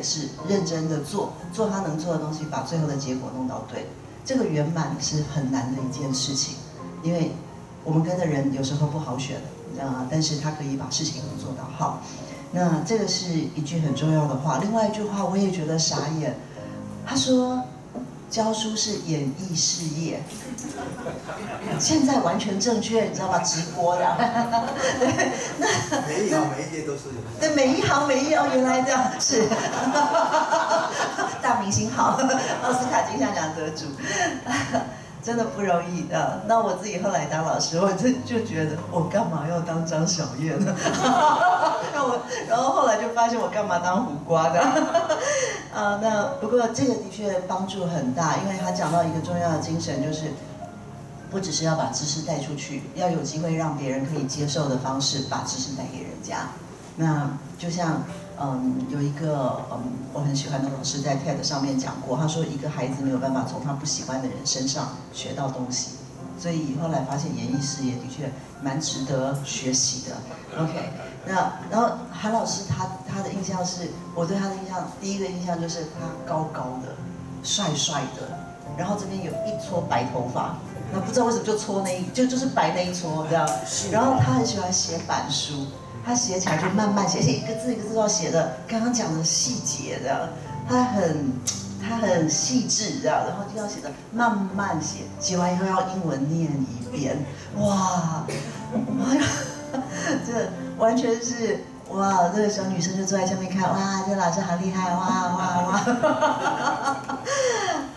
也是认真的做，做他能做的东西，把最后的结果弄到对。这个圆满是很难的一件事情，因为我们跟的人有时候不好选，啊？但是他可以把事情做到好。那这个是一句很重要的话。另外一句话我也觉得傻眼，他说。教书是演艺事业，现在完全正确，你知道吗？直播的，对，那每一行每一业都是有。对，每一行每一页哦，原来这样是，大明星好，奥斯卡金像奖得主。真的不容易的。那我自己后来当老师，我就就觉得我干嘛要当张小燕呢？那我，然后后来就发现我干嘛当胡瓜的？啊，那不过这个的确帮助很大，因为他讲到一个重要的精神，就是不只是要把知识带出去，要有机会让别人可以接受的方式把知识带给人家。那就像。嗯，有一个嗯，我很喜欢的老师在 TED 上面讲过，他说一个孩子没有办法从他不喜欢的人身上学到东西，所以后来发现演艺事业的确蛮值得学习的。OK，那然后韩老师他他的印象是，我对他的印象第一个印象就是他高高的、帅帅的，然后这边有一撮白头发，那不知道为什么就搓那一就就是白那一撮这样，然后他很喜欢写板书。他写起来就慢慢写，而且一个字一个字都要写的，刚刚讲的细节的，他很他很细致的，然后就要写的慢慢写，写完以后要英文念一遍，哇，这完全是哇，这个小女生就坐在下面看，哇，这老师好厉害，哇哇哇，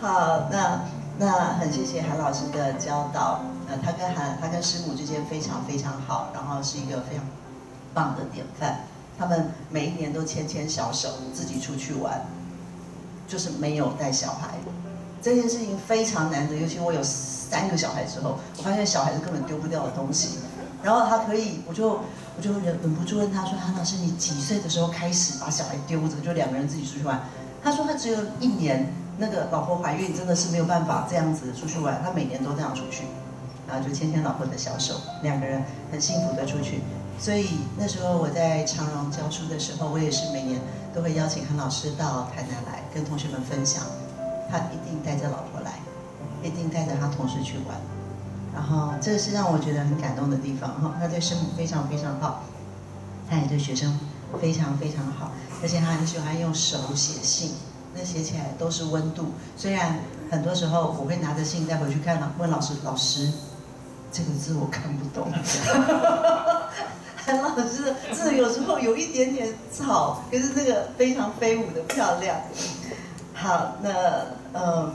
好，那那很谢谢韩老师的教导，呃，他跟韩他跟师母之间非常非常好，然后是一个非常。棒的典范，他们每一年都牵牵小手，自己出去玩，就是没有带小孩。这件事情非常难得，尤其我有三个小孩之后，我发现小孩子根本丢不掉的东西。然后他可以，我就我就忍忍不住问他说：“韩老师，你几岁的时候开始把小孩丢着，就两个人自己出去玩？”他说他只有一年，那个老婆怀孕，真的是没有办法这样子出去玩。他每年都这样出去，然后就牵牵老婆的小手，两个人很幸福的出去。所以那时候我在长荣教书的时候，我也是每年都会邀请韩老师到台南来跟同学们分享。他一定带着老婆来，一定带着他同事去玩。然后这是让我觉得很感动的地方哈。他对师母非常非常好，他也对学生非常非常好，而且他很喜欢用手写信，那写起来都是温度。虽然很多时候我会拿着信再回去看，问老师：“老师，这个字我看不懂。”韩老师字有时候有一点点吵，可是这个非常飞舞的漂亮。好，那嗯，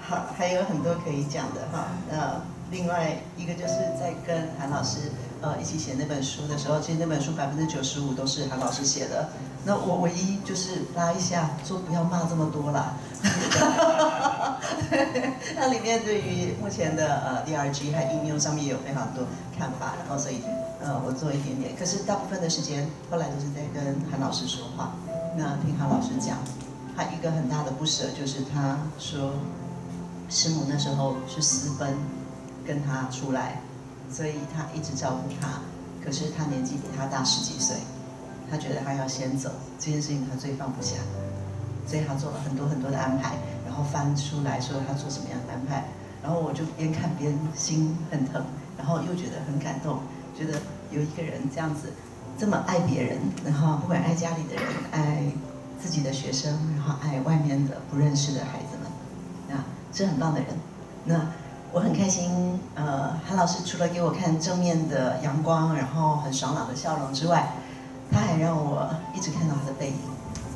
好，还有很多可以讲的哈。那另外一个就是在跟韩老师呃一起写那本书的时候，其实那本书百分之九十五都是韩老师写的。那我唯一就是拉一下，说不要骂这么多啦。那里面对于目前的呃 DRG 和 email 上面也有非常多看法，然后所以。呃，我做一点点，可是大部分的时间后来都是在跟韩老师说话。那听韩老师讲，他一个很大的不舍就是他说，师母那时候是私奔跟他出来，所以他一直照顾他。可是他年纪比他大十几岁，他觉得他要先走，这件事情他最放不下，所以他做了很多很多的安排，然后翻出来说他做什么样的安排。然后我就边看边心很疼，然后又觉得很感动。觉得有一个人这样子，这么爱别人，然后不管爱家里的人，爱自己的学生，然后爱外面的不认识的孩子们，啊，是很棒的人。那我很开心，呃，韩老师除了给我看正面的阳光，然后很爽朗的笑容之外，他还让我一直看到他的背影。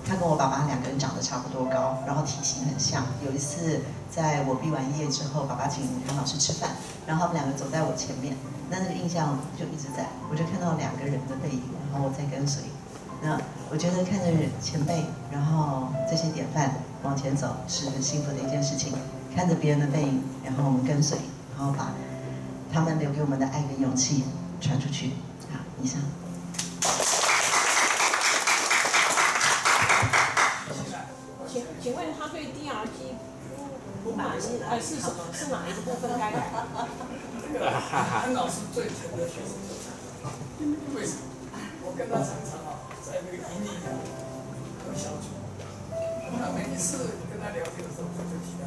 他跟我爸爸两个人长得差不多高，然后体型很像。有一次在我毕完业之后，爸爸请韩老师吃饭，然后他们两个走在我前面。那那个印象就一直在，我就看到两个人的背影，然后我在跟随。那我觉得看着前辈，然后这些典范往前走是很幸福的一件事情。看着别人的背影，然后我们跟随，然后把他们留给我们的爱跟勇气传出去。好，以上。不满意，呃，是什么？是哪一个部分该改？韩老师最疼的学生是，为什么？我跟他常常啊，在那个营里啊，小那每一次跟他聊天的时候，他就提到，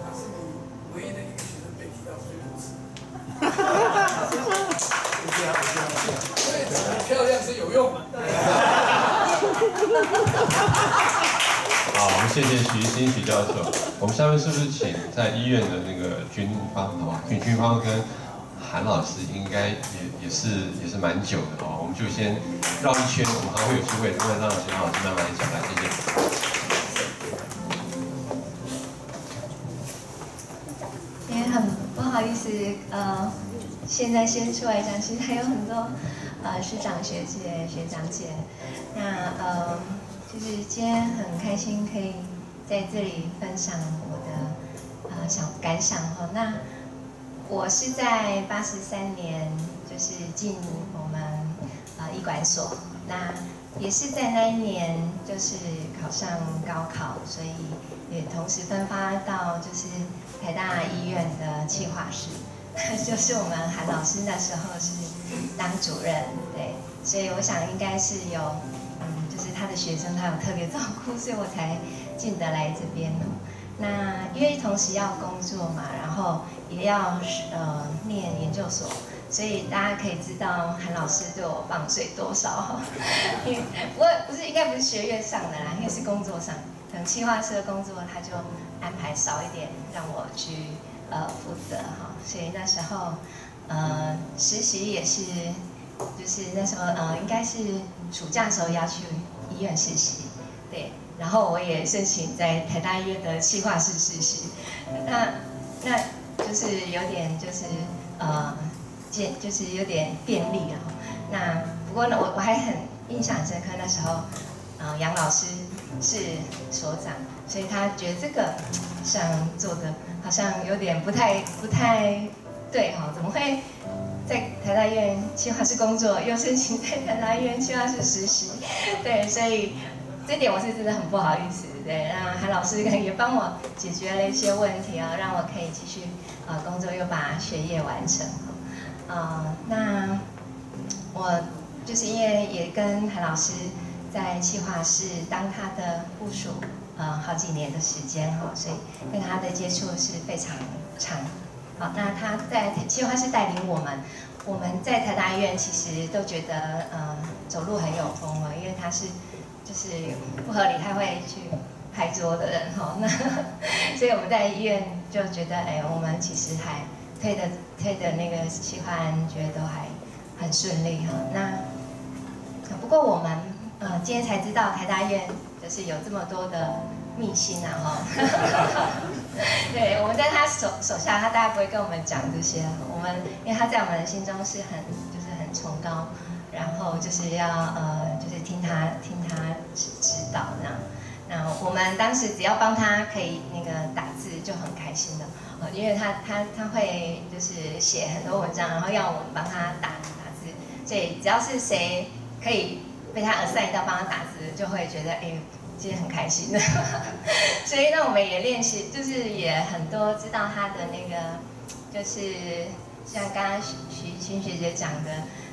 他是你唯一的一个学生被提到最多次。所以长得漂亮是有用的。好，我们谢谢徐新徐教授。我们下面是不是请在医院的那个军方，好？军军方跟韩老师应该也也是也是蛮久的哦。我们就先绕一圈，我们还会有机会，再让徐老师慢慢讲来，谢谢。也很不好意思，呃，现在先出来讲，其实还有很多呃师长学姐、学长姐。那呃，就是今天很开心可以在这里分享我的呃想感想哈。那我是在八十三年就是进我们呃医管所，那也是在那一年就是考上高考，所以也同时分发到就是台大医院的企划室，就是我们韩老师那时候是当主任，对，所以我想应该是有，的学生他有特别照顾，所以我才进得来这边哦。那因为同时要工作嘛，然后也要呃念研究所，所以大家可以知道韩老师对我放水多少。因 不不是应该不是学业上的啦，因为是工作上，等企划师的工作他就安排少一点让我去呃负责哈。所以那时候呃实习也是，就是那时候呃应该是暑假的时候要去医院实习，对。然后我也申请在台大医院的企划室实习，那那就是有点就是呃，见就是有点便利啊。那不过呢，我我还很印象深刻，那时候呃杨老师是所长，所以他觉得这个像做的好像有点不太不太对哈，怎么会在台大医院企划室工作，又申请在台大医院企划室实习？对，所以。这点我是真的很不好意思，对，那韩老师也帮我解决了一些问题啊，让我可以继续呃工作，又把学业完成。啊，那我就是因为也跟韩老师在企划室当他的部署，呃，好几年的时间哈，所以跟他的接触是非常长。好，那他在企划室带领我们，我们在台大医院其实都觉得呃走路很有风啊，因为他是。就是不合理，他会去拍桌的人哈，那所以我们在医院就觉得，哎，我们其实还推的推的那个计划，觉得都还很顺利哈。那不过我们呃今天才知道台大医院就是有这么多的秘辛啊哈。对，我们在他手手下，他大概不会跟我们讲这些，我们因为他在我们心中是很就是很崇高。然后就是要呃，就是听他听他指指导那样。那我们当时只要帮他可以那个打字就很开心的，呃，因为他他他会就是写很多文章，然后要我们帮他打打字，所以只要是谁可以被他 assign 到帮他打字，就会觉得哎，今天很开心的。所以呢，我们也练习，就是也很多知道他的那个，就是像刚刚徐徐新学姐讲的。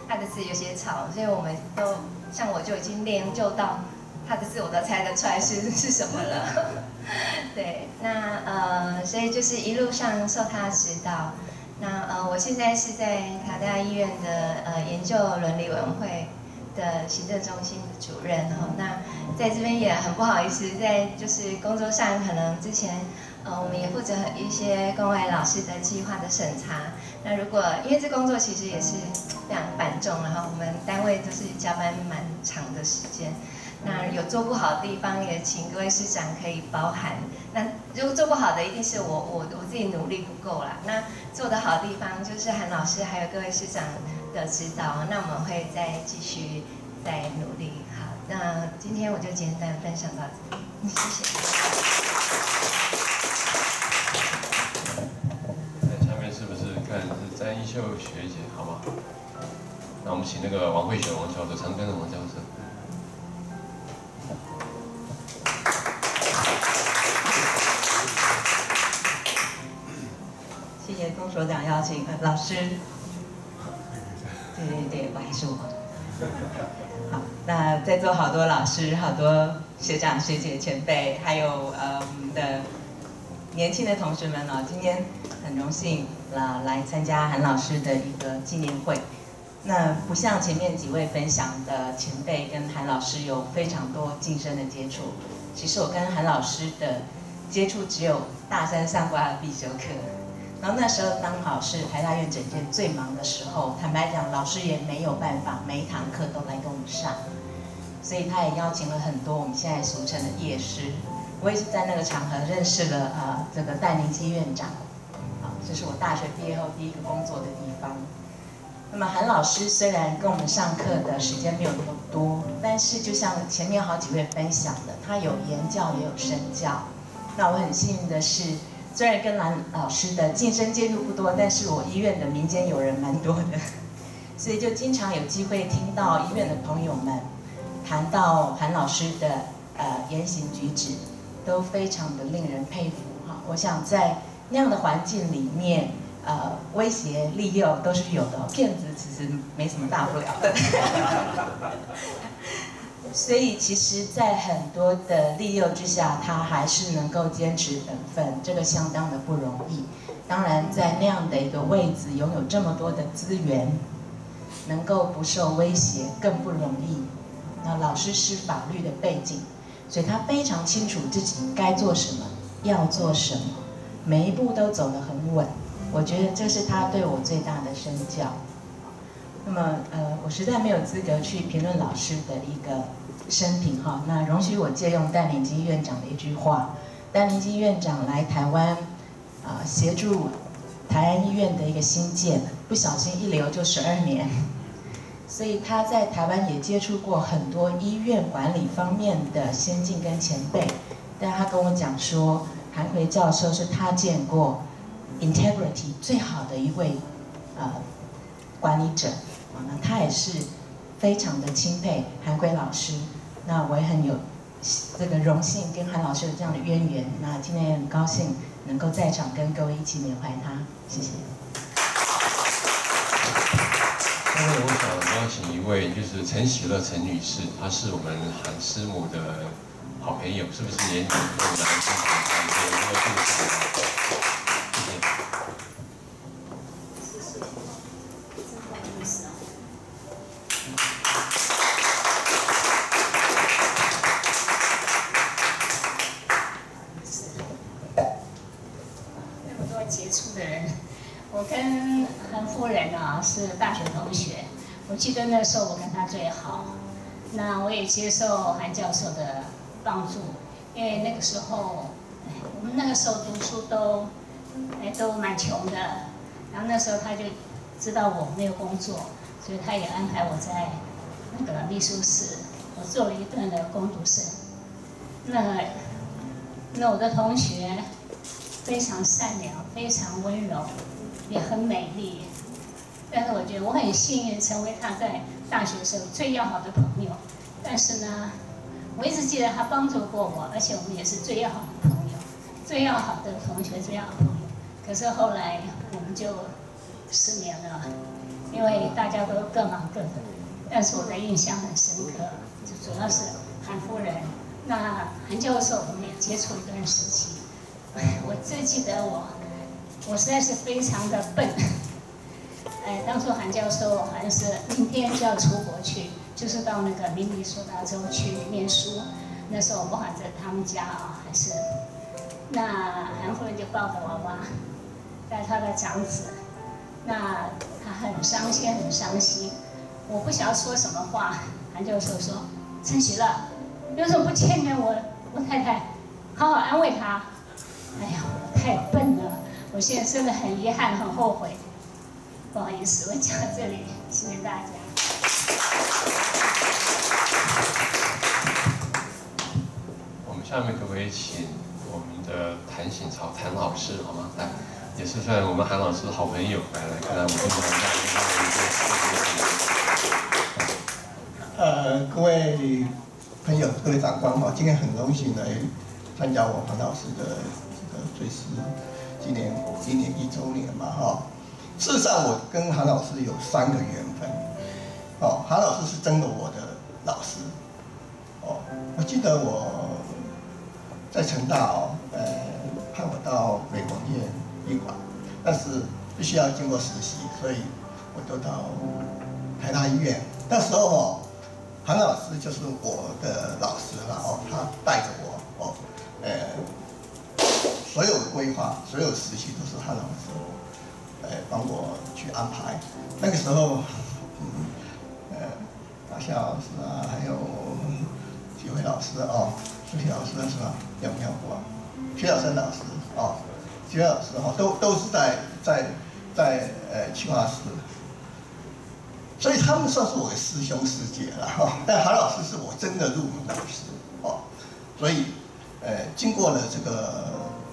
他的字有些吵，所以我们都像我就已经练就到他的字，我都猜得出来是是什么了。对，那呃，所以就是一路上受他指导。那呃，我现在是在卡大医院的呃研究伦理委员会的行政中心主任哈。那在这边也很不好意思，在就是工作上可能之前。呃，我们也负责一些公外老师的计划的审查。那如果因为这工作其实也是非常繁重，然后我们单位都是加班蛮长的时间。那有做不好的地方，也请各位师长可以包涵。那如果做不好的，一定是我我我自己努力不够啦。那做得好的地方，就是韩老师还有各位师长的指导。那我们会再继续再努力。好，那今天我就简单分享到这里，谢谢。詹秀学姐，好吗？那我们请那个王慧雪王教授，长庚的王教授。谢谢龚所长邀请，老师。对对对，我还是我。好，那在座好多老师，好多学长、学姐、前辈，还有呃我们的年轻的同学们呢，今天很荣幸啦来参加韩老师的一个纪念会。那不像前面几位分享的前辈跟韩老师有非常多近身的接触，其实我跟韩老师的接触只有大三上过他的必修课。然后那时候刚好是台大院整件最忙的时候，坦白讲，老师也没有办法每一堂课都来跟我们上，所以他也邀请了很多我们现在俗称的夜师。我也是在那个场合认识了呃这个戴明基院长，啊，这是我大学毕业后第一个工作的地方。那么韩老师虽然跟我们上课的时间没有那么多，但是就像前面好几位分享的，他有言教也有身教。那我很幸运的是。虽然跟蓝老师的近身接触不多，但是我医院的民间友人蛮多的，所以就经常有机会听到医院的朋友们谈到韩老师的呃言行举止，都非常的令人佩服哈。我想在那样的环境里面，呃，威胁利诱都是有的，骗子其实没什么大不了的。所以，其实，在很多的利诱之下，他还是能够坚持本分，这个相当的不容易。当然，在那样的一个位置，拥有这么多的资源，能够不受威胁，更不容易。那老师是法律的背景，所以他非常清楚自己该做什么，要做什么，每一步都走得很稳。我觉得这是他对我最大的身教。那么，呃，我实在没有资格去评论老师的一个生平哈。那容许我借用戴林基院长的一句话：戴林基院长来台湾，啊，协助台安医院的一个新建，不小心一留就十二年。所以他在台湾也接触过很多医院管理方面的先进跟前辈，但他跟我讲说，韩奎教授是他见过 integrity 最好的一位，呃，管理者啊。那他也是非常的钦佩韩圭老师，那我也很有这个荣幸跟韩老师有这样的渊源。那今天也很高兴能够在场跟各位一起缅怀他，谢谢。下面我想邀请一位就是陈喜乐陈女士，她是我们韩师母的好朋友，是不是年底跟我们来分享一下这个故事？我记得那时候我跟他最好，那我也接受韩教授的帮助，因为那个时候，我们那个时候读书都，哎都蛮穷的，然后那时候他就知道我没有工作，所以他也安排我在那个秘书室，我做了一段的工读生。那那我的同学非常善良，非常温柔，也很美丽。但是我觉得我很幸运，成为他在大学时候最要好的朋友。但是呢，我一直记得他帮助过我，而且我们也是最要好的朋友，最要好的同学，最要好的朋友。可是后来我们就失联了，因为大家都各忙各的。但是我的印象很深刻，就主要是韩夫人。那韩教授我们也接触一段时期。我最记得我，我实在是非常的笨。哎，当初韩教授好像是明天就要出国去，就是到那个明尼苏达州去念书。那时候我不管在他们家啊，还是那韩夫人就抱着娃娃，带他的长子，那他很伤心，很伤心。我不晓得说什么话，韩教授说：“陈喜乐，有什么不牵连我我太太，好好安慰她。”哎呀，我太笨了，我现在真的很遗憾，很后悔。不好意思，我讲到这里，谢谢大家。我们下面可不可以请我们的谭醒朝谭老师好吗？来，也是算我们韩老师的好朋友，来来跟我们分享一下呃，各位朋友，各位长官哈，今天很荣幸来参加我韩老师的这个追思纪念，今年一周年嘛哈。事实上，我跟韩老师有三个缘分。哦，韩老师是真的我的老师。哦，我记得我在成大哦，呃，派我到美国念医馆，但是必须要经过实习，所以我就到台大医院。那时候哦，韩老师就是我的老师了哦，他带着我哦，呃，所有的规划、所有实习都是韩老师，呃，帮我去安排。那个时候，嗯，呃，马夏老师啊，还有几位老师哦，数学老师是吧？有没有过？徐小生老师哦，徐老师哈，都都是在在在呃清华师。所以他们算是我的师兄师姐了哈，但韩老师是我真的入门老师哦，所以，呃，经过了这个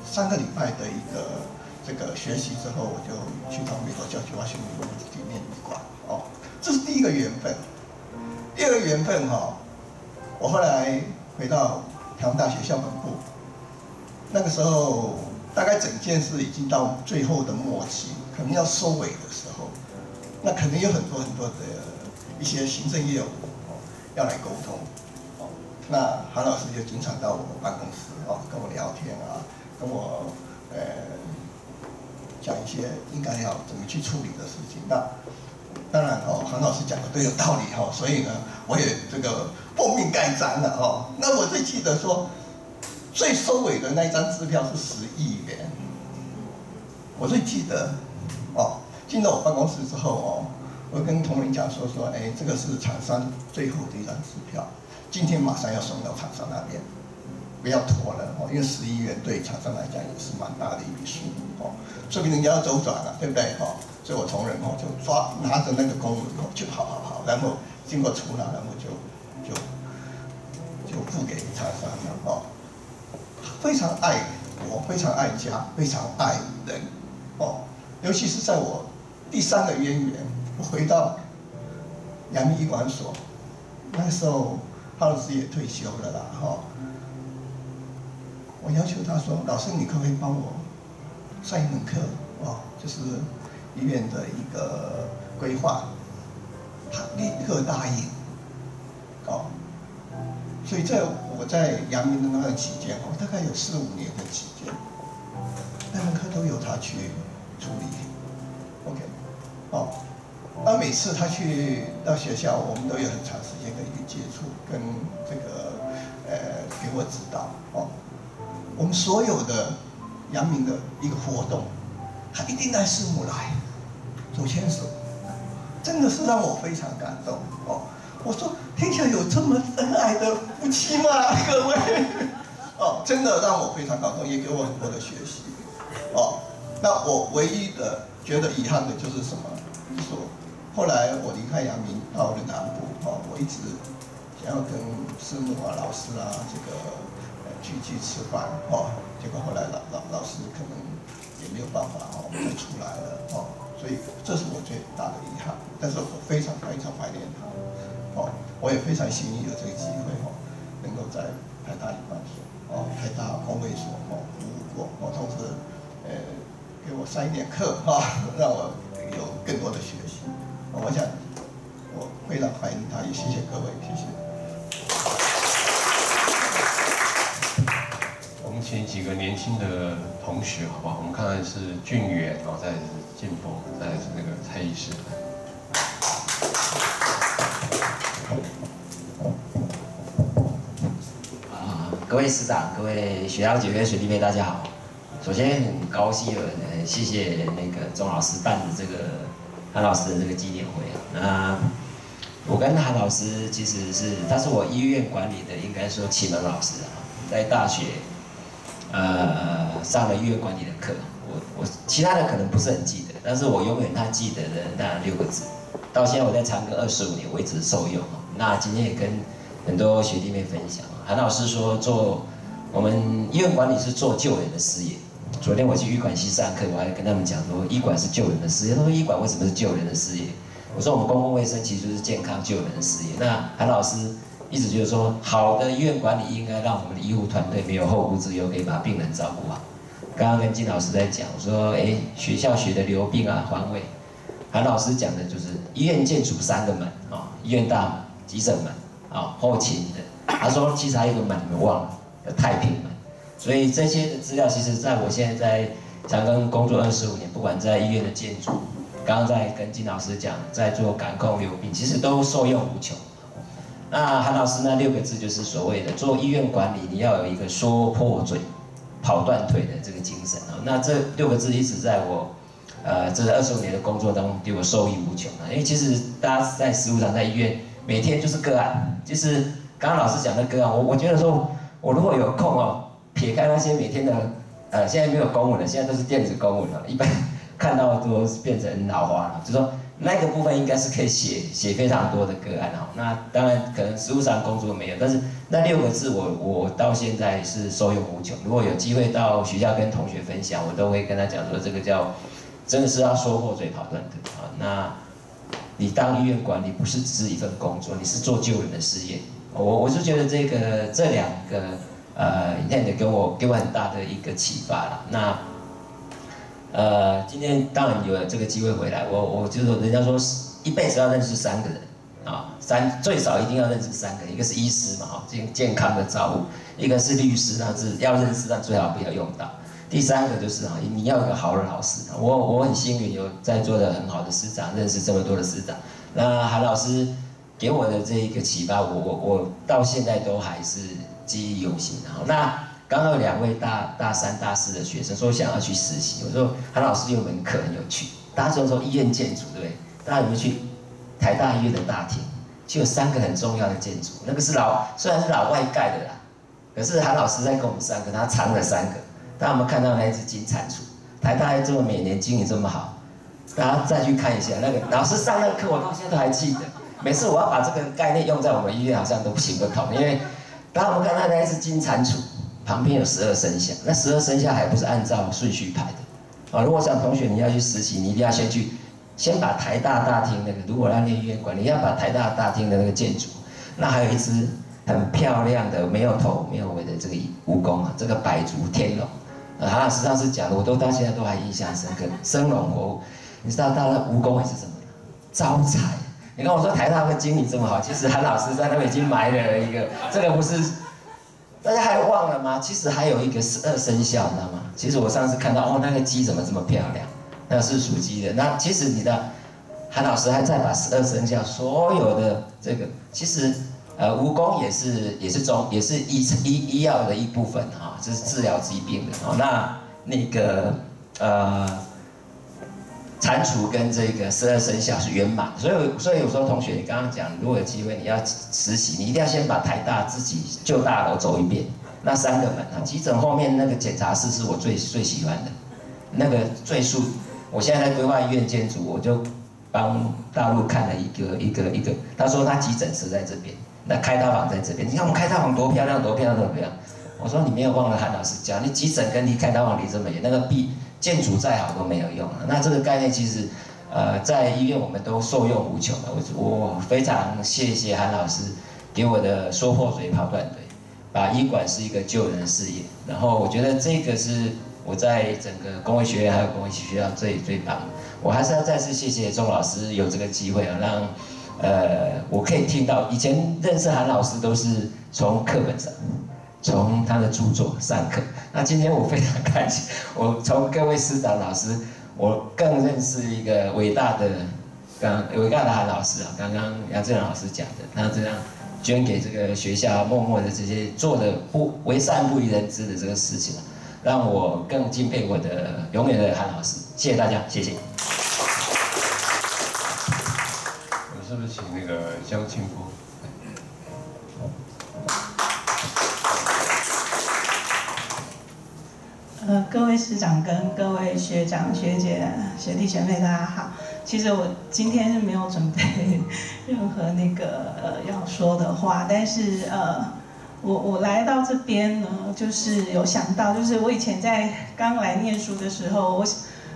三个礼拜的一个这个学习之后，我就去到美国教学华学院里面管哦，这是第一个缘分。第二个缘分哈，我后来回到台湾大学校本部，那个时候大概整件事已经到最后的末期，可能要收尾的时候。那肯定有很多很多的一些行政业务哦要来沟通哦，那韩老师就经常到我们办公室哦跟我聊天啊，跟我呃讲一些应该要怎么去处理的事情。那当然哦，韩老师讲的都有道理哈，所以呢我也这个奉命盖章了哦。那我最记得说最收尾的那一张支票是十亿元，我最记得哦。进到我办公室之后哦，我跟同仁讲说说，哎，这个是厂商最后的一张支票，今天马上要送到厂商那边，不要拖了哦，因为十亿元对厂商来讲也是蛮大的一笔数目哦，说明人家要周转了，对不对哦？所以我同仁哦就抓拿着那个公文哦就跑跑跑，然后经过处理，然后就就就付给厂商了哦，非常爱国，非常爱家，非常爱人哦，尤其是在我。第三个渊源，我回到阳明医管所，那时候哈老师也退休了啦，哈。我要求他说：“老师，你可不可以帮我上一门课？哦，就是医院的一个规划。”他立刻答应，哦。所以在我在阳明的那段期间，哦，大概有四五年的期间，那门课都由他去处理。OK。哦，那每次他去到学校，我们都有很长时间的一个接触，跟这个呃给我指导。哦，我们所有的阳明的一个活动，他一定带师母来，手牵手，真的是让我非常感动。哦，我说天下有这么恩爱的夫妻吗？各位，哦，真的让我非常感动，也给我很多的学习。哦，那我唯一的觉得遗憾的就是什么？说，后来我离开阳明到了南部，哦，我一直想要跟师母啊、老师啊这个去去吃饭，哦，结果后来老老老师可能也没有办法，哦，就出来了，哦，所以这是我最大的遗憾。但是我非常非常怀念他，哦，我也非常幸运有这个机会，哦，能够在台大医管所，哦，台大工会所，哦，服务过，哦，同时，呃，给我上一点课，哈，让我。有更多的学习，我想我非常欢迎他，也谢谢各位，年轻的同学，好不好？我们看看是俊远，然后再是建博，再是那个蔡医师。啊，各位师长、各位学长姐妹、学弟妹，大家好。首先很高兴，呃，谢谢那个钟老师办的这个韩老师的这个纪念会啊。那我跟韩老师其实是，他是我医院管理的，应该说启蒙老师啊。在大学，呃，上了医院管理的课，我我其他的可能不是很记得，但是我永远他记得的那六个字，到现在我在长庚二十五年，我一直受用。那今天也跟很多学弟妹分享，韩老师说做我们医院管理是做救人的事业。昨天我去医管系上课，我还跟他们讲说，医管是救人的事业。他说医管为什么是救人的事业？我说我们公共卫生其实是健康救人的事业。那韩老师一直就是说，好的医院管理应该让我们的医护团队没有后顾之忧，可以把病人照顾好。刚刚跟金老师在讲，说哎，学校学的留病啊、环卫，韩老师讲的就是医院建筑三个门啊，医院大门、急诊门啊、后勤的他说其实还有一个门你们忘了，叫太平门。所以这些的资料，其实在我现在在长庚工作二十五年，不管在医院的建筑，刚刚在跟金老师讲，在做感控流病，其实都受用无穷。那韩老师那六个字就是所谓的做医院管理，你要有一个说破嘴、跑断腿的这个精神啊。那这六个字一直在我。呃，这二十五年的工作当中，对我受益无穷啊！因为其实大家在食物上，在医院，每天就是个案。就是刚刚老师讲的个案，我我觉得说，我如果有空哦，撇开那些每天的，呃，现在没有公文了，现在都是电子公文了，一般 看到都变成老花了。就说那个部分应该是可以写写非常多的个案哦。那当然可能实务上工作没有，但是那六个字我我到现在是受用无穷。如果有机会到学校跟同学分享，我都会跟他讲说，这个叫。真的是要说破嘴跑断腿啊！那，你当医院管理不是只是一份工作，你是做救人的事业。我我是觉得这个这两个呃，影片给我给我很大的一个启发了。那，呃，今天当然有了这个机会回来，我我就是说，人家说一辈子要认识三个人啊，三最少一定要认识三个，一个是医师嘛，哈，健健康的照顾；一个是律师，那是要认识，但最好不要用到。第三个就是啊，你要有个好的老师。我我很幸运有在座的很好的师长，认识这么多的师长。那韩老师给我的这一个启发，我我我到现在都还是记忆犹新。然后那刚刚有两位大大三、大四的学生说想要去实习，我说韩老师有门课很有趣。大家说说医院建筑对不对？大家有没有去台大医院的大厅？就有三个很重要的建筑，那个是老虽然是老外盖的啦，可是韩老师在跟我们三个，他藏了三个。大家有没有看到那一只金蟾蜍？台大这么每年经营这么好，大家再去看一下那个老师上那个课，我到现在都还记得。每次我要把这个概念用在我们医院，好像都不行不通。因为大家有没有看到那一只金蟾蜍旁边有十二生肖？那十二生肖还不是按照顺序排的啊？如果想同学你要去实习，你一定要先去，先把台大大厅那个，如果要念医院管理，要把台大大厅的那个建筑，那还有一只很漂亮的没有头没有尾的这个蜈蚣啊，这个百足天龙。韩老师上次讲的，我都到现在都还印象深刻。生龙活虎，你知道他的蜈蚣还是什么？招财。你跟我说台大会经理这么好，其实韩老师在那边已经埋了一个，这个不是大家还忘了吗？其实还有一个十二生肖，你知道吗？其实我上次看到，哦，那个鸡怎么这么漂亮？那是属鸡的。那其实你的韩老师还在把十二生肖所有的这个，其实。呃，蜈蚣也是也是中也是医医医药的一部分哈，这是治疗疾病的哦。那那个呃，蟾蜍跟这个十二生肖是圆满，所以所以有时候同学你刚刚讲，如果有机会你要实习，你一定要先把台大自己旧大楼走一遍，那三个门啊，急诊后面那个检查室是我最最喜欢的，那个最速，我现在在规划医院建筑，我就帮大陆看了一个一个一个，他说他急诊室在这边。那开刀房在这边，你看我们开刀房多漂亮，多漂亮，多漂亮！我说你没有忘了韩老师教，你急诊跟离开刀房离这么远，那个壁建筑再好都没有用了。那这个概念其实，呃，在医院我们都受用无穷的。我我非常谢谢韩老师给我的说破嘴跑断腿，把医馆是一个救人的事业。然后我觉得这个是我在整个公卫学院还有公卫学校最最棒。我还是要再次谢谢钟老师有这个机会啊，让。呃，我可以听到以前认识韩老师都是从课本上，从他的著作上课。那今天我非常感谢，我从各位师长老师，我更认识一个伟大的，刚伟大的韩老师啊。刚刚杨振老师讲的，他这样捐给这个学校，默默的这些做的不为善不为人知的这个事情，让我更敬佩我的永远的韩老师。谢谢大家，谢谢。我是不是请那个江庆波？各位师长跟各位学长学姐、学弟学妹，大家好。其实我今天是没有准备任何那个呃要说的话，但是呃，我我来到这边呢，就是有想到，就是我以前在刚来念书的时候，我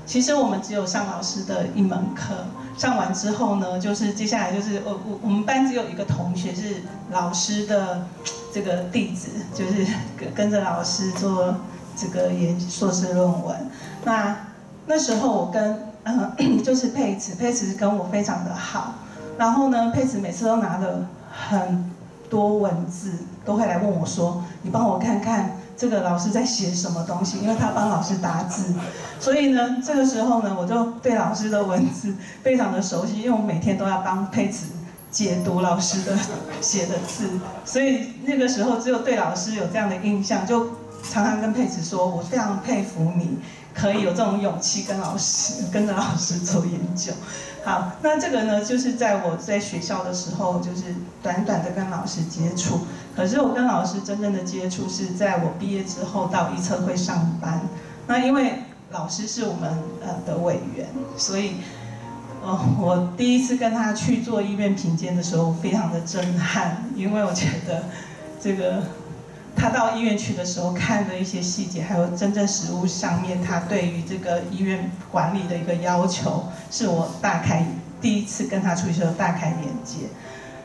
其实我们只有上老师的一门课。上完之后呢，就是接下来就是我我我们班只有一个同学是老师的这个弟子，就是跟跟着老师做这个研硕士论文。那那时候我跟呃 就是佩慈，佩慈跟我非常的好。然后呢，佩慈每次都拿了很多文字，都会来问我说：“你帮我看看这个老师在写什么东西？”因为他帮老师打字，所以呢，这个时候呢，我就对老师的文字 非常的熟悉，因为我每天都要帮佩慈解读老师的 写的字，所以那个时候只有对老师有这样的印象，就常常跟佩慈说：“我非常佩服你，可以有这种勇气跟老师跟着老师做研究。”好，那这个呢，就是在我在学校的时候，就是短短的跟老师接触。可是我跟老师真正的接触是在我毕业之后到一测会上班。那因为老师是我们呃的委员，所以，哦，我第一次跟他去做医院评鉴的时候，非常的震撼，因为我觉得这个。他到医院去的时候看的一些细节，还有真正实物上面，他对于这个医院管理的一个要求，是我大开第一次跟他出去的时候大开眼界。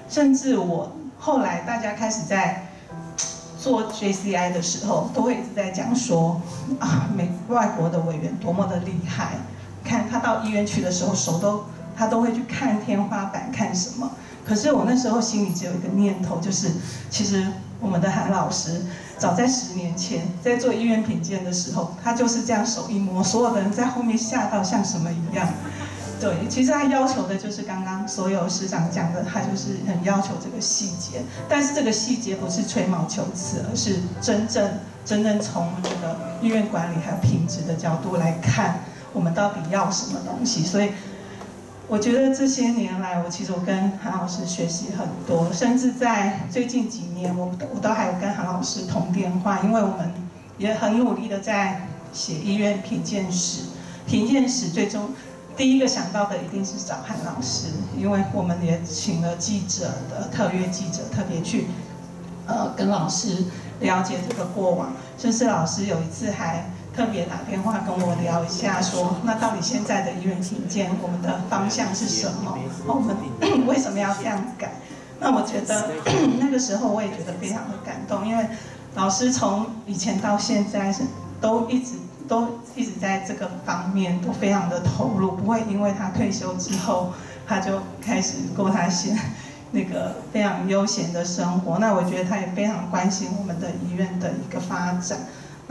甚至我后来大家开始在做 JCI 的时候，都会一直在讲说啊，美外国的委员多么的厉害。看他到医院去的时候，手都他都会去看天花板看什么。可是我那时候心里只有一个念头，就是其实。我们的韩老师，早在十年前在做医院品鉴的时候，他就是这样手一摸，所有的人在后面吓到像什么一样。对，其实他要求的就是刚刚所有师长讲的，他就是很要求这个细节。但是这个细节不是吹毛求疵，而是真正真正从这个医院管理还有品质的角度来看，我们到底要什么东西。所以。我觉得这些年来，我其实我跟韩老师学习很多，甚至在最近几年，我我都还有跟韩老师通电话，因为我们也很努力的在写医院评鉴史。评鉴史最终第一个想到的一定是找韩老师，因为我们也请了记者的特约记者特别去，呃，跟老师了解这个过往。甚至老师有一次还。特别打电话跟我聊一下，说那到底现在的医院评鉴，我们的方向是什么？我们 为什么要这样改？那我觉得 那个时候我也觉得非常的感动，因为老师从以前到现在是都一直都一直在这个方面都非常的投入，不会因为他退休之后他就开始过他现那个非常悠闲的生活。那我觉得他也非常关心我们的医院的一个发展。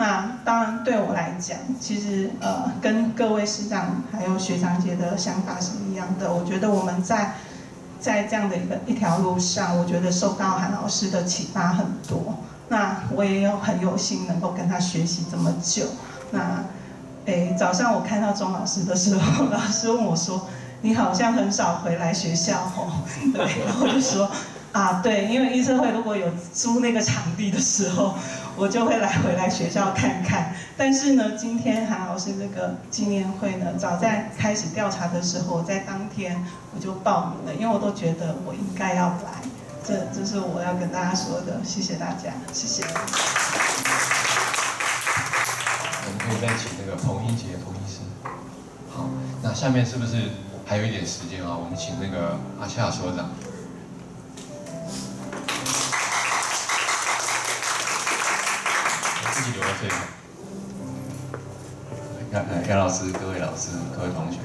那当然，对我来讲，其实呃，跟各位师长还有学长姐的想法是一样的。我觉得我们在在这样的一个一条路上，我觉得受到韩老师的启发很多。那我也有很有幸能够跟他学习这么久。那诶，早上我看到钟老师的时候，老师问我说：“你好像很少回来学校哦。”对，我就说。啊，对，因为医生会如果有租那个场地的时候，我就会来回来学校看看。但是呢，今天韩老师这个纪念会呢，早在开始调查的时候，在当天我就报名了，因为我都觉得我应该要来。这这是我要跟大家说的，谢谢大家，谢谢。我们可以再请那个彭英杰彭医师。好，那下面是不是还有一点时间啊？我们请那个阿夏所长。自己留到最后。杨杨老师、各位老师、各位同学，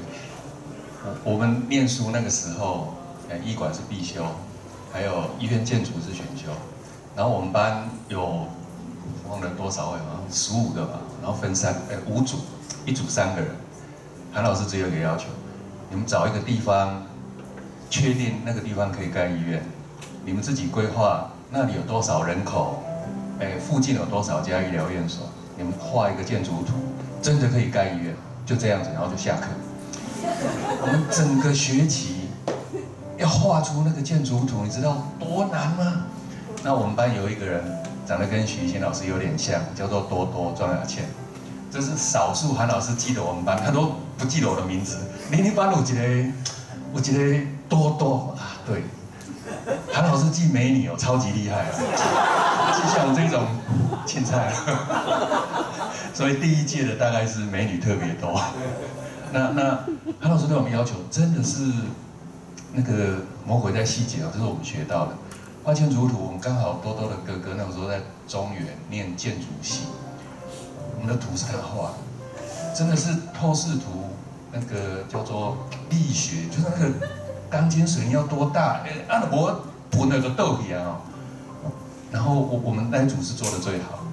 我我们念书那个时候，呃，医管是必修，还有医院建筑是选修。然后我们班有忘了多少位好像，十五个吧。然后分三呃五组，一组三个人。韩老师只有一个要求，你们找一个地方，确定那个地方可以盖医院，你们自己规划那里有多少人口。哎，附近有多少家医疗院所？你们画一个建筑图，真的可以盖医院，就这样子，然后就下课。我们整个学期要画出那个建筑图，你知道多难吗？那我们班有一个人长得跟许昕老师有点像，叫做多多庄雅倩，这是少数韩老师记得我们班，他都不记得我的名字。你你班有几个？我记得多多啊，对。韩老师记美女哦，超级厉害啊！就像这种青菜，所以第一届的大概是美女特别多。那那潘老师对我们要求真的是那个魔鬼在细节哦，这是我们学到的。画建筑图，我们刚好多多的哥哥那个时候在中原念建筑系，我们的图是他画的，真的是透视图，那个叫做 力学，就是那个。钢筋水泥要多大？哎，按我补那个豆皮啊，然后我我们那一组是做的最好，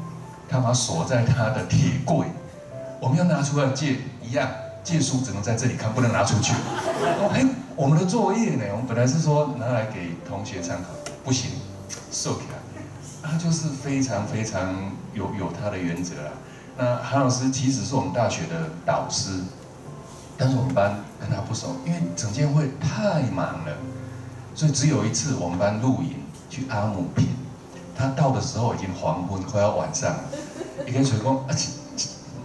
他把锁在他的铁柜，我们要拿出来借一样，借书只能在这里看，不能拿出去。哎，我们的作业呢？我们本来是说拿来给同学参考，不行，收起来。他就是非常非常有有他的原则啊。那韩老师其实是我们大学的导师，但是我们班跟他不熟，因为整间会太忙了，所以只有一次我们班露营去阿姆坪，他到的时候已经黄昏，快要晚上了。一跟水工，而且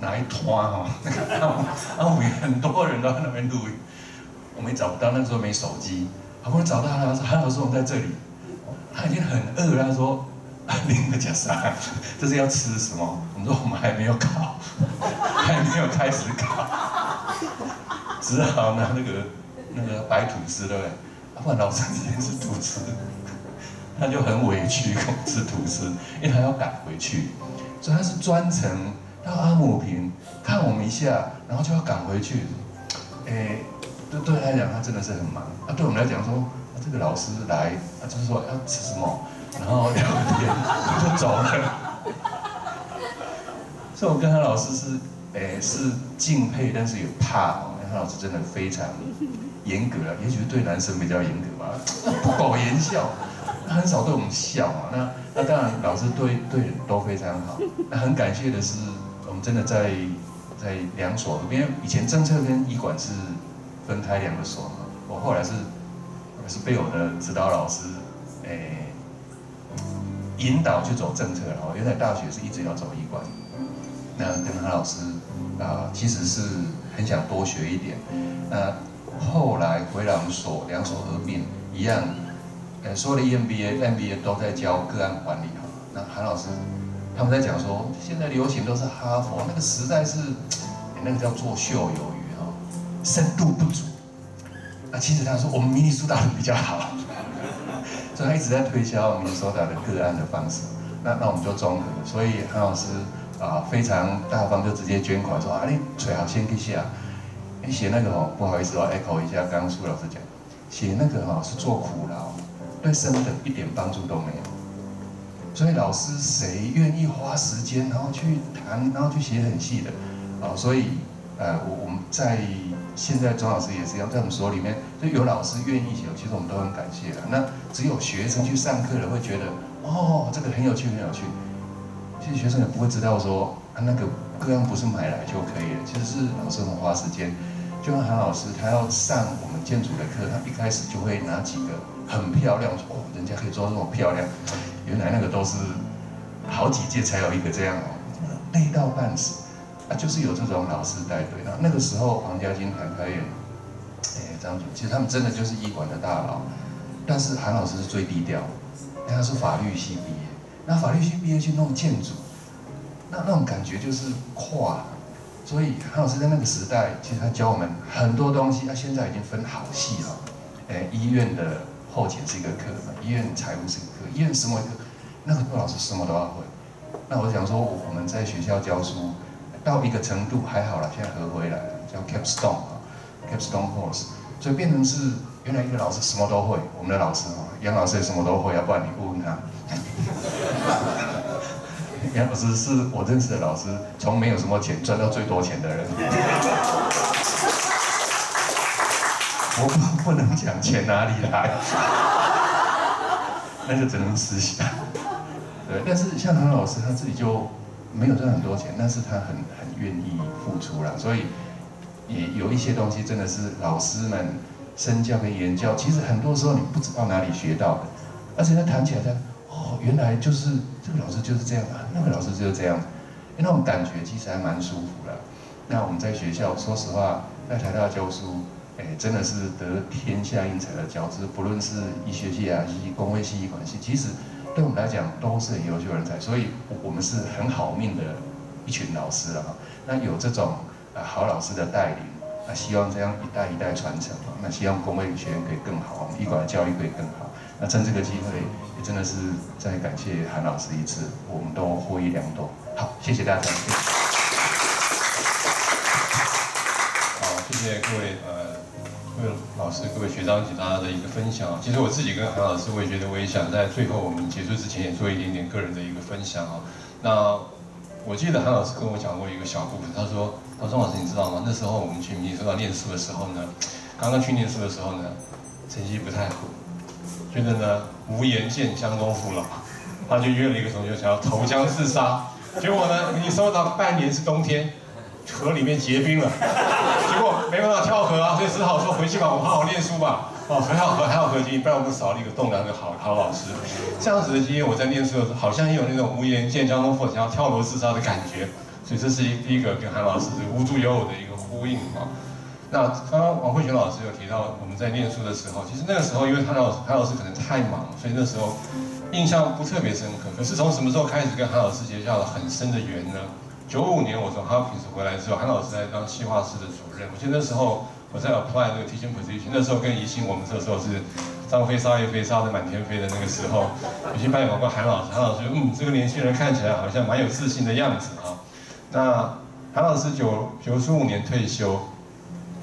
哪一团哈？那个阿姆阿姆坪很多人都在那边录音，我们也找不到，那时候没手机，好不容易找到他，说韩老师我们在这里，他已经很饿了，他说。另个假啥？这是要吃什么？我们说我们还没有烤，还没有开始烤，只好拿那个那个白吐司，对不对？不然老师今天是吐司，他就很委屈吃吐 司，因为他要赶回去，所以他是专程到阿姆坪看我们一下，然后就要赶回去。哎，对对他来讲，他真的是很忙。啊，对我们来讲说，这个老师来，啊，就是说要吃什么？然后聊天就走了，所以我跟他老师是，诶是敬佩，但是有怕哦。他老师真的非常严格啊，也许是对男生比较严格吧，不苟言笑，很少对我们笑啊。那那当然老师对对人都非常好。那很感谢的是，我们真的在在两所，因为以前政策跟医管是分开两个所嘛。我后来是是被我的指导老师，诶。引导去走政策了哦，原来大学是一直要走医管，那跟他老师啊，其实是很想多学一点。那后来回两所两所合并一样，呃，所有的 EMBA、MBA 都在教个案管理哈。那韩老师他们在讲说，现在流行都是哈佛，那个实在是那个叫作秀有余哈，深度不足。那其实他说我们迷你苏打比较好。所以他一直在推销民所打的个案的方式，那那我们就综合，所以韩老师啊非常大方，就直接捐款说啊你最好先去写，你写那个哦不好意思哦 echo 一下刚刚苏老师讲，写那个哈是做苦劳，对升等一点帮助都没有，所以老师谁愿意花时间然后去谈，然后去写很细的啊，所以呃我我们在。现在钟老师也是一样，在我们所里面，就有老师愿意写，其实我们都很感谢的。那只有学生去上课了，会觉得哦，这个很有趣，很有趣。其实学生也不会知道说，啊，那个个案不是买来就可以了，其实是老师很花时间。就像韩老师，他要上我们建筑的课，他一开始就会拿几个很漂亮，哦，人家可以做那么漂亮，原来那个都是好几届才有一个这样哦，累到半死。啊，就是有这种老师带队那。那个时候，黄家金、谭开元，哎，张主，其实他们真的就是医馆的大佬。但是韩老师是最低调，他是法律系毕业。那法律系毕业去弄建筑，那那种感觉就是跨。所以韩老师在那个时代，其实他教我们很多东西。他现在已经分好细了。哎，医院的后勤是一个课，医院财务是一个课，医院什么课？那个老师什么都要会。那我想说，我们在学校教书。到一个程度还好了，现在合回来了，叫 Capstone 啊，Capstone course，所以变成是原来一个老师什么都会，我们的老师啊，杨老师也什么都会，要不然你问问他。杨老师是我认识的老师，从没有什么钱赚到最多钱的人。我不不能讲钱哪里来，那就只能私下。对，但是像唐老师他自己就。没有赚很多钱，但是他很很愿意付出了，所以也有一些东西真的是老师们身教跟言教，其实很多时候你不知道哪里学到的，而且他谈起来他哦，原来就是这个老师就是这样啊，那个老师就是这样，那种感觉其实还蛮舒服的。那我们在学校，说实话，在台大教书，哎，真的是得天下英才的教师，不论是医学系啊，以及工位系、医管系，其实。对我们来讲都是很优秀人才，所以我们是很好命的一群老师了哈。那有这种呃好老师的带领，那希望这样一代一代传承嘛。那希望公卫学院可以更好，我们医馆的教育可以更好。那趁这个机会，真的是再感谢韩老师一次，我们都获益良多。好，谢谢大家。好，谢谢各位呃各位老师、各位学长姐大家的一个分享。其实我自己跟韩老师，我也觉得我也想在最后我们结束之前也做一点点个人的一个分享啊。那我记得韩老师跟我讲过一个小故事，他说：“他说老师，你知道吗？那时候我们去民说要念书的时候呢，刚刚去念书的时候呢，成绩不太好，觉得呢无颜见江东父老，他就约了一个同学想要投江自杀。结果呢，你说到半年是冬天。”河里面结冰了，结果没办法跳河啊，所以只好说回去吧，我好好念书吧。哦，还好河还好河经，不然我们少了一个栋梁的好好老师。这样子的经验，我在念书的时候好像也有那种无颜见江东父老想要跳楼自杀的感觉。所以这是一第一个跟韩老师无独有偶的一个呼应啊。那刚刚王慧泉老师有提到我们在念书的时候，其实那个时候因为韩老师韩老师可能太忙，所以那时候印象不特别深刻。可是从什么时候开始跟韩老师结下了很深的缘呢？九五年我从哈佛平时回来之后，韩老师在当企划室的主任。我记得那时候我在 apply 那个 teaching position，那时候跟宜兴我们这时候是张飞杀岳飞杀的满天飞的那个时候，宜兴班有过韩老师，韩老师嗯，这个年轻人看起来好像蛮有自信的样子啊。那韩老师九九十五年退休，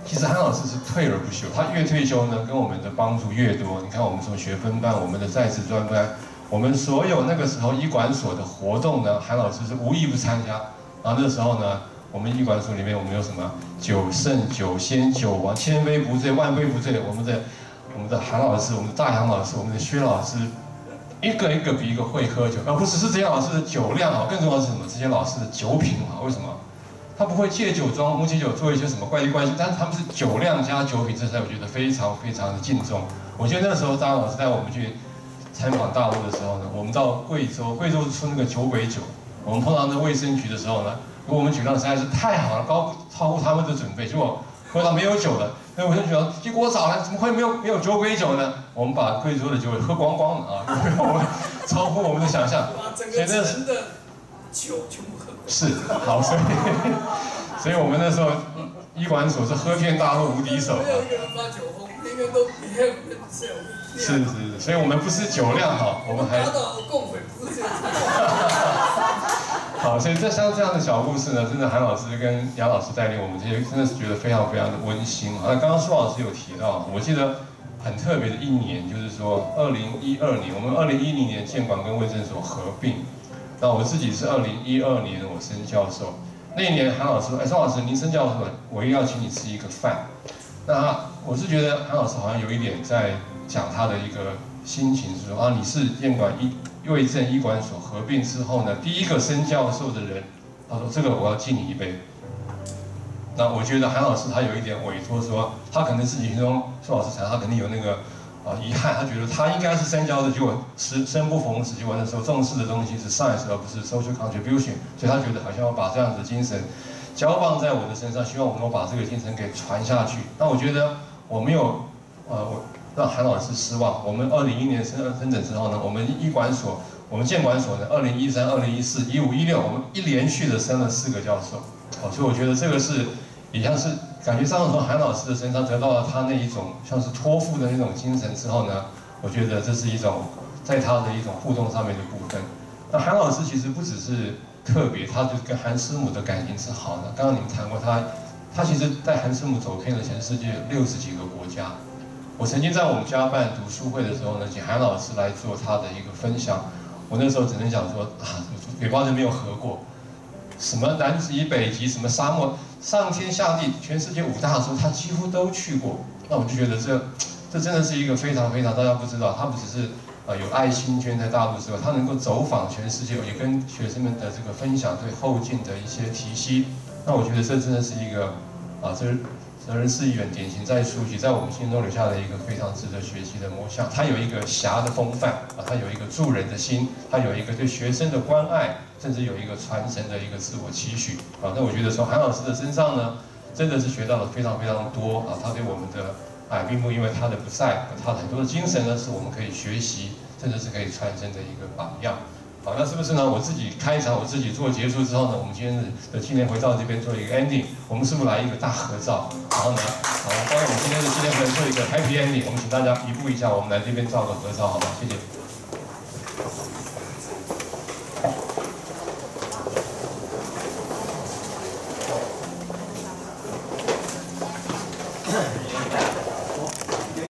其实韩老师是退而不休，他越退休呢，跟我们的帮助越多。你看我们从学分班，我们的在职专班，我们所有那个时候医管所的活动呢，韩老师是无一不参加。然后那时候呢，我们医管所里面我们有什么九圣、九仙、九王，千杯不醉，万杯不醉。我们的我们的韩老师，我们的大杨老师，我们的薛老师，一个一个比一个会喝酒。而不只是这些老师的酒量好，更重要是什么？这些老师的酒品好。为什么？他不会借酒装，木酒做一些什么怪力怪气，但是他们是酒量加酒品，这才我觉得非常非常的敬重。我记得那时候张老师带我们去参访大陆的时候呢，我们到贵州，贵州是出那个酒鬼酒。我们碰到那卫生局的时候呢，给我们酒量实在是太好了，高超乎他们的准备。结果喝到没有酒了，那卫生局说：“结果我找了，怎么会没有没有酒鬼酒呢？”我们把贵州的酒喝光光了啊，我 们超乎我们的想象。现在是的酒全部喝是好，所以所以我们那时候医管所是喝遍大陆无敌手。没有一个人发酒疯，应该都没有是是是，所以我们不是酒量好，我们还。共匪不是这样。好，所以这像这样的小故事呢，真的韩老师跟杨老师带领我们这些，真的是觉得非常非常的温馨。那刚刚苏老师有提到，我记得很特别的一年，就是说二零一二年，我们二零一零年建管跟卫生所合并。那我自己是二零一二年我升教授，那一年韩老师说，哎，宋老师您升教授，我一定要请你吃一个饭。那我是觉得韩老师好像有一点在讲他的一个心情，是说啊，你是建管一。卫生医管所合并之后呢，第一个升教授的人，他说：“这个我要敬你一杯。”那我觉得韩老师他有一点委托，说他可能自己心中，苏老师讲他肯定有那个啊遗憾，他觉得他应该是深交的，结果是生不逢时，结果那时候重视的东西是 science 而不是 social contribution，所以他觉得好像要把这样子的精神交放在我的身上，希望我能够把这个精神给传下去。那我觉得我没有，呃我。让韩老师失望。我们二零一年升升整之后呢，我们医管所、我们建管所呢，二零一三、二零一四、一五、一六，我们一连续的升了四个教授。好，所以我觉得这个是，也像是感觉上从韩老师的身上得到了他那一种像是托付的那种精神之后呢，我觉得这是一种在他的一种互动上面的部分。那韩老师其实不只是特别，他就跟韩师母的感情是好的。刚刚你们谈过他，他其实带韩师母走遍了全世界六十几个国家。我曾经在我们家办读书会的时候呢，请韩老师来做他的一个分享。我那时候只能讲说啊，北方人没有合过，什么南极、北极，什么沙漠，上天下地，全世界五大洲，他几乎都去过。那我就觉得这，这真的是一个非常非常大家不知道，他不只是啊有爱心捐在大陆之外，他能够走访全世界，也跟学生们的这个分享对后进的一些提息。那我觉得这真的是一个啊，这。责任是一员典型在书籍在我们心中留下了一个非常值得学习的模像。他有一个侠的风范啊，他有一个助人的心，他有一个对学生的关爱，甚至有一个传承的一个自我期许啊。那我觉得从韩老师的身上呢，真的是学到了非常非常多啊。他对我们的啊，并不因为他的不在，他很多的精神呢，是我们可以学习，甚至是可以传承的一个榜样。好，那是不是呢？我自己开场，我自己做结束之后呢，我们今天的纪念回到这边做一个 ending，我们是不是来一个大合照？然后呢，好，帮我们今天的纪念会做一个 happy ending，我们请大家移步一下，我们来这边照个合照，好吗？谢谢。